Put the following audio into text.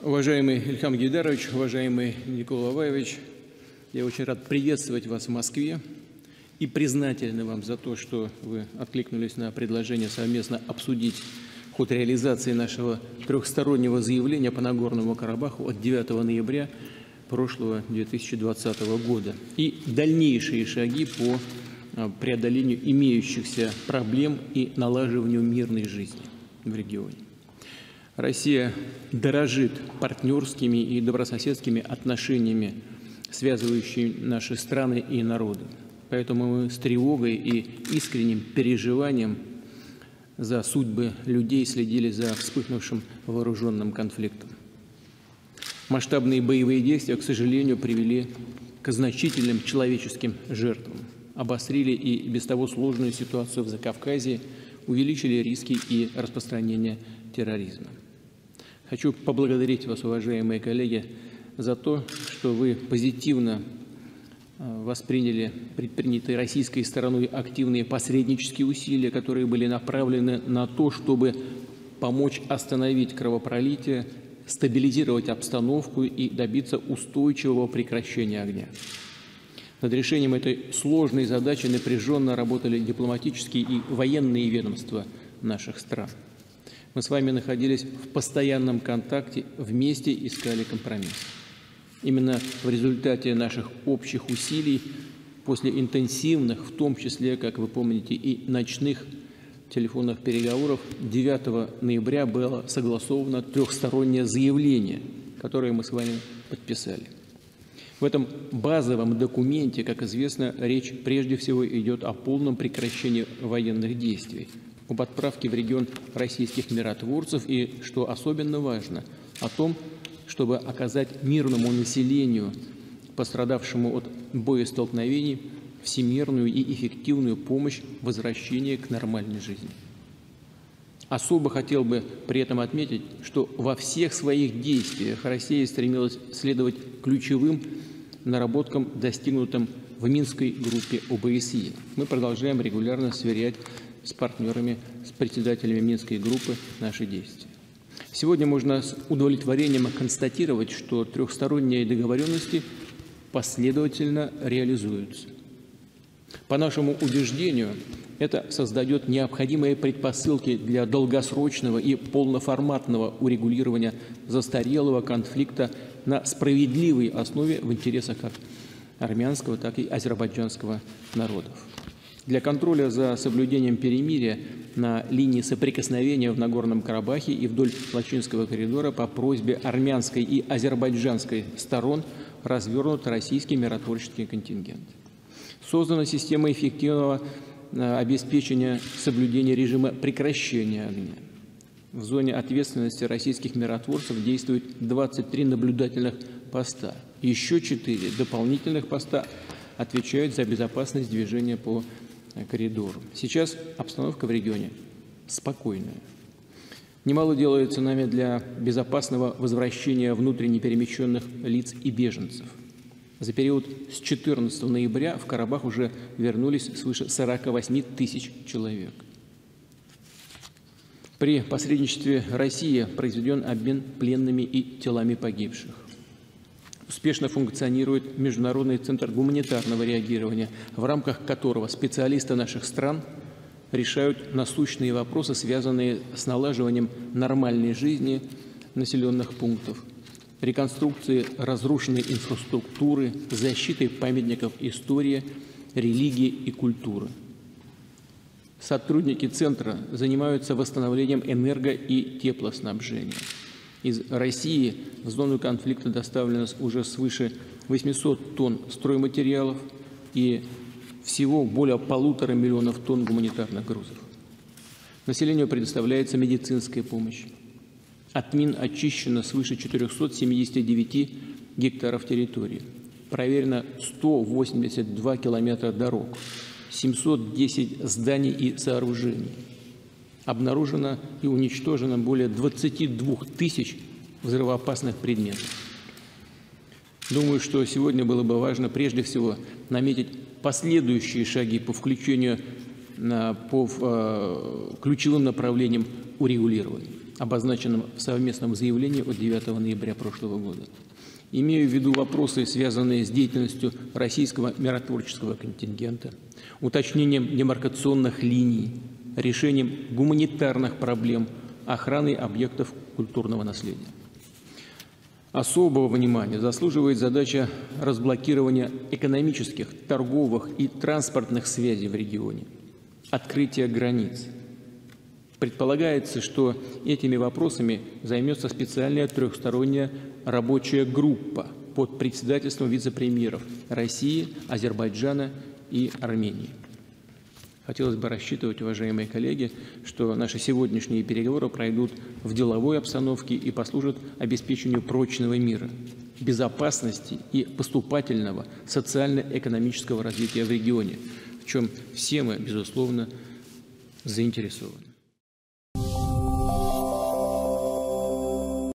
Уважаемый Ильхам Гейдарович, уважаемый Никола Лаваевич, я очень рад приветствовать вас в Москве и признательны вам за то, что вы откликнулись на предложение совместно обсудить ход реализации нашего трехстороннего заявления по Нагорному Карабаху от 9 ноября прошлого 2020 года и дальнейшие шаги по а, преодолению имеющихся проблем и налаживанию мирной жизни в регионе. Россия дорожит партнерскими и добрососедскими отношениями, связывающими наши страны и народы. Поэтому мы с тревогой и искренним переживанием за судьбы людей следили за вспыхнувшим вооруженным конфликтом. Масштабные боевые действия, к сожалению, привели к значительным человеческим жертвам, обострили и без того сложную ситуацию в Закавказье, увеличили риски и распространение терроризма. Хочу поблагодарить вас, уважаемые коллеги, за то, что вы позитивно э, восприняли предпринятые российской стороной активные посреднические усилия, которые были направлены на то, чтобы помочь остановить кровопролитие, стабилизировать обстановку и добиться устойчивого прекращения огня. Над решением этой сложной задачи напряженно работали дипломатические и военные ведомства наших стран. Мы с вами находились в постоянном контакте, вместе искали компромисс. Именно в результате наших общих усилий, после интенсивных, в том числе, как вы помните, и ночных телефонных переговоров, 9 ноября было согласовано трехстороннее заявление, которое мы с вами подписали. В этом базовом документе, как известно, речь прежде всего идет о полном прекращении военных действий – об отправке в регион российских миротворцев и, что особенно важно, о том, чтобы оказать мирному населению, пострадавшему от боестолкновений, всемирную и эффективную помощь в возвращении к нормальной жизни. Особо хотел бы при этом отметить, что во всех своих действиях Россия стремилась следовать ключевым наработкам, достигнутым в Минской группе ОБСЕ. Мы продолжаем регулярно сверять с партнерами, с председателями Минской группы наши действия. Сегодня можно с удовлетворением констатировать, что трехсторонние договоренности последовательно реализуются. По нашему убеждению, это создает необходимые предпосылки для долгосрочного и полноформатного урегулирования застарелого конфликта на справедливой основе в интересах как армянского, так и азербайджанского народов. Для контроля за соблюдением перемирия на линии соприкосновения в Нагорном Карабахе и вдоль Лачинского коридора по просьбе армянской и азербайджанской сторон развернут российский миротворческий контингент. Создана система эффективного э, обеспечения соблюдения режима прекращения огня. В зоне ответственности российских миротворцев действует 23 наблюдательных поста. Еще 4 дополнительных поста отвечают за безопасность движения по коридору. Сейчас обстановка в регионе спокойная. Немало делается нами для безопасного возвращения внутренне перемещенных лиц и беженцев. За период с 14 ноября в Карабах уже вернулись свыше 48 тысяч человек. При посредничестве России произведен обмен пленными и телами погибших успешно функционирует Международный центр гуманитарного реагирования, в рамках которого специалисты наших стран решают насущные вопросы, связанные с налаживанием нормальной жизни населенных пунктов, реконструкцией разрушенной инфраструктуры, защитой памятников истории, религии и культуры. Сотрудники Центра занимаются восстановлением энерго- и теплоснабжения. Из России в зону конфликта доставлено уже свыше 800 тонн стройматериалов и всего более полутора миллионов тонн гуманитарных грузов. Населению предоставляется медицинская помощь. От мин очищено свыше 479 гектаров территории. Проверено 182 километра дорог, 710 зданий и сооружений – обнаружено и уничтожено более 22 тысяч взрывоопасных предметов. Думаю, что сегодня было бы важно прежде всего наметить последующие шаги по включению по э, ключевым направлениям урегулирования. обозначенном в совместном заявлении от 9 ноября прошлого года. Имею в виду вопросы, связанные с деятельностью российского миротворческого контингента, уточнением демаркационных линий, решением гуманитарных проблем, охраной объектов культурного наследия. Особого внимания заслуживает задача разблокирования экономических, торговых и транспортных связей в регионе, открытия границ. Предполагается, что этими вопросами займется специальная трехсторонняя рабочая группа под председательством вице-премьеров России, Азербайджана и Армении. Хотелось бы рассчитывать, уважаемые коллеги, что наши сегодняшние переговоры пройдут в деловой обстановке и послужат обеспечению прочного мира, безопасности и поступательного социально-экономического развития в регионе, в чем все мы, безусловно, заинтересованы.